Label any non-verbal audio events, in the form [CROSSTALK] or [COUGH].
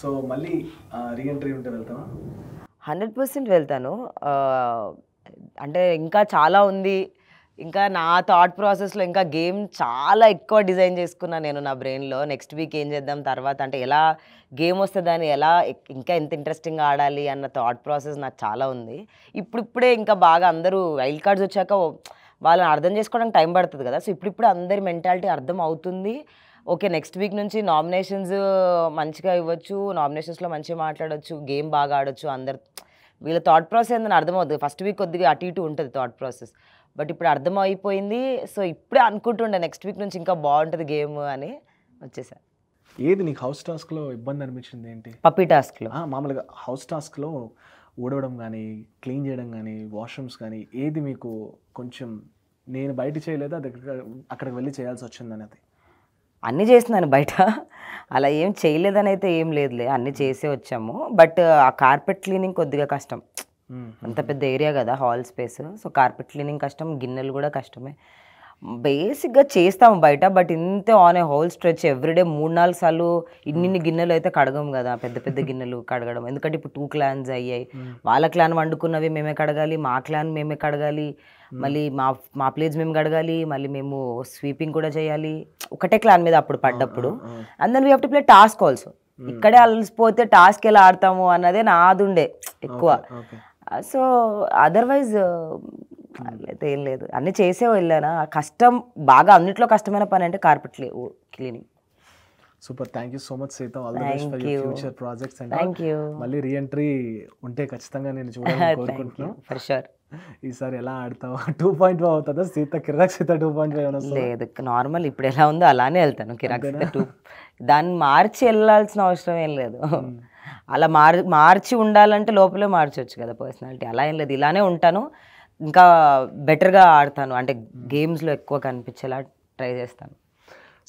So మళ్ళీ reentry ఉంటే వెళ్తావా? హండ్రెడ్ పర్సెంట్ వెళ్తాను. అంటే ఇంకా చాలా ఉంది. ఇంకా నా థాట్ ప్రాసెస్లో ఇంకా గేమ్ చాలా ఎక్కువ డిజైన్ చేసుకున్నాను నేను నా బ్రెయిన్లో నెక్స్ట్ వీక్ ఏం చేద్దాం? తర్వాత అంటే ఎలా గేమ్ వస్తే దాన్ని ఎలా ఇంకా ఎంత ఇంట్రెస్టింగ్ ఆడాలి అన్న థాట్ ప్రాసెస్ నాకు చాలా ఉంది. ఇప్పుడిప్పుడే ఇంకా బాగా అందరూ వైల్డ్ కార్డ్స్ వచ్చాక వాళ్ళని అర్థం చేసుకోవడానికి టైం పడుతుంది కదా. సో ఇప్పుడిప్పుడు అందరి మెంటాలిటీ అర్థం అవుతుంది. ఓకే నెక్స్ట్ వీక్ నుంచి నామినేషన్స్ మంచిగా ఇవ్వచ్చు నామినేషన్స్లో మంచిగా మాట్లాడొచ్చు గేమ్ బాగా ఆడొచ్చు అందరు వీళ్ళ థాట్ ప్రాసెస్ ఏందని అర్థమవుతుంది. ఫస్ట్ వీక్ కొద్దిగా అటు ఇటు ఉంటుంది థాట్ ప్రాసెస్. బట్ ఇప్పుడు అర్థం అయిపోయింది సో ఇప్పుడే అనుకుంటుండే నెక్స్ట్ వీక్ నుంచి ఇంకా బాగుంటుంది గేమ్ అని వచ్చేసా. ఏది నీకు హౌస్ టాస్క్లో ఇబ్బంది అనిపించింది ఏంటి? పప్పీ టాస్క్లో. మామూలుగా హౌస్ టాస్క్లో ఊడవడం కానీ క్లీన్ చేయడం కానీ వాష్రూమ్స్ కానీ ఏది మీకు కొంచెం నేను బయట చేయలేదు అది అక్కడ- అక్కడికి వెళ్ళి చేయాల్సి వచ్చింది అనేది అన్నీ చేస్తున్నాను బయట. అలా ఏం చేయలేదని అయితే ఏం లేదులే అన్నీ చేసే వచ్చాము. బట్ ఆ కార్పెట్ క్లీనింగ్ కొద్దిగా కష్టం. అంత పెద్ద ఏరియా కదా hall space. So carpet cleaning కష్టం గిన్నెలు కూడా కష్టమే. బేసిక్గా చేస్తాము బయట బట్ ఇంతే on a whole stretch every day మూడు నాలుగు సార్లు ఇన్నిన్ని గిన్నెలు అయితే కడగం కదా పెద్ద పెద్ద గిన్నెలు కడగడం. ఎందుకంటే ఇప్పుడు టూ క్లాన్స్ అయ్యాయి. వాళ్ళ క్లాన్ వండుకున్నవి మేమే కడగాలి మా క్లాన్ మేమే కడగాలి మళ్ళీ మా మా ప్లేస్ మేము కడగాలి మళ్ళీ మేము స్వీపింగ్ కూడా చేయాలి. ఒకటే క్లాన్ మీద అప్పుడు పడ్డప్పుడు. And then we have to play task also ఇక్కడే అలసిపోతే టాస్క్ ఎలా ఆడతాము అన్నదే నాదుండే ఎక్కువ. సో అదర్వైజ్ అయితే ఏం లేదు. అన్ని చేసే వెళ్ళానా? ఆ కష్టం బాగా అన్నిట్లో కష్టమైన పని అంటే carpet cleaning. Super. Thank you so much Sita. All the best for. Your future projects and thank you. మళ్ళీ రీఎంట్రీ ఉంటే ఖచ్చితంగా నేను చూడాలని [LAUGHS] కోరుకుంటున్నాను. For sure. ఈసారి ఎలా ఆడతావా? టూ పాయింట్ ఫైవ్ అవుతుందా? సీత కిరాక్ సీత టూ పాయింట్ ఫైవ్ లేదు. నార్మల్ ఇప్పుడు ఎలా ఉందో అలానే వెళ్తాను. కిరాక్ టూ దాన్ని మార్చి వెళ్ళాల్సిన అవసరం ఏం లేదు. అలా మార్ మార్చి ఉండాలంటే లోపలే మార్చవచ్చు కదా పర్సనాలిటీ అలా ఏం లేదు. ఇలానే ఉంటాను. ఇంకా బెటర్గా ఆడతాను. అంటే గేమ్స్లో ఎక్కువ కనిపించేలా ట్రై చేస్తాను.